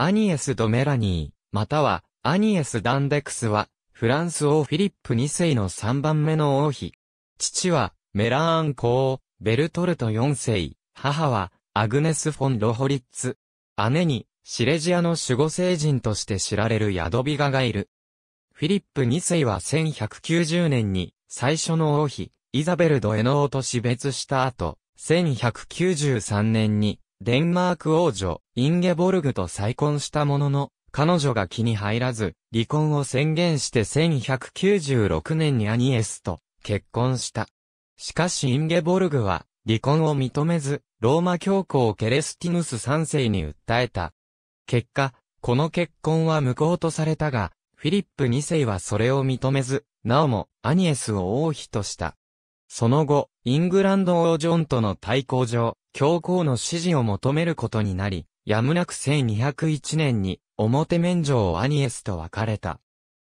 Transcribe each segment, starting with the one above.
アニエス・ド・メラニー、または、アニエス・ダンデクスは、フランス王フィリップ2世の3番目の王妃。父は、メラーン公、ベルトルト4世、母は、アグネス・フォン・ロホリッツ。姉に、シレジアの守護聖人として知られるヤドビガがいる。フィリップ2世は1190年に、最初の王妃、イザベル・ドエノーと死別した後、1193年に、デンマーク王女、インゲボルグと再婚したものの、彼女が気に入らず、離婚を宣言して1196年にアニエスと結婚した。しかしインゲボルグは、離婚を認めず、ローマ教皇ケレスティヌス3世に訴えた。結果、この結婚は無効とされたが、フィリップ2世はそれを認めず、なおもアニエスを王妃とした。その後、イングランド王ジョンとの対抗上、教皇の支持を求めることになり、やむなく1201年に、表面上アニエスと別れた。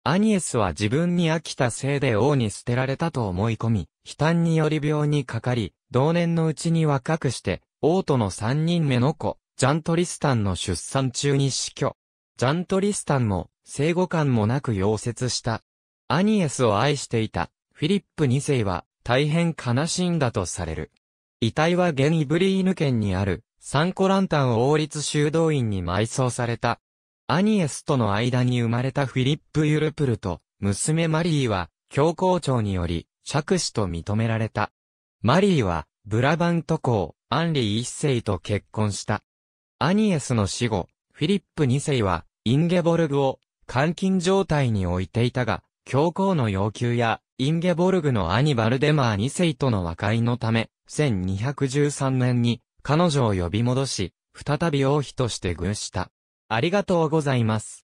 アニエスは自分に飽きたせいで王に捨てられたと思い込み、悲嘆により病にかかり、同年のうちに若くして、王との三人目の子、ジャントリスタンの出産中に死去。ジャントリスタンも、生後感もなく溶接した。アニエスを愛していた、フィリップ2世は、大変悲しんだとされる。遺体は現イブリーヌ県にある、サンコランタン王立修道院に埋葬された。アニエスとの間に生まれたフィリップ・ユルプルと、娘マリーは、教皇庁により、爵士と認められた。マリーは、ブラバント公、アンリー一世と結婚した。アニエスの死後、フィリップ二世は、インゲボルグを、監禁状態に置いていたが、教皇の要求や、インゲボルグの兄バルデマー二世との和解のため、1213年に、彼女を呼び戻し、再び王妃として軍した。ありがとうございます。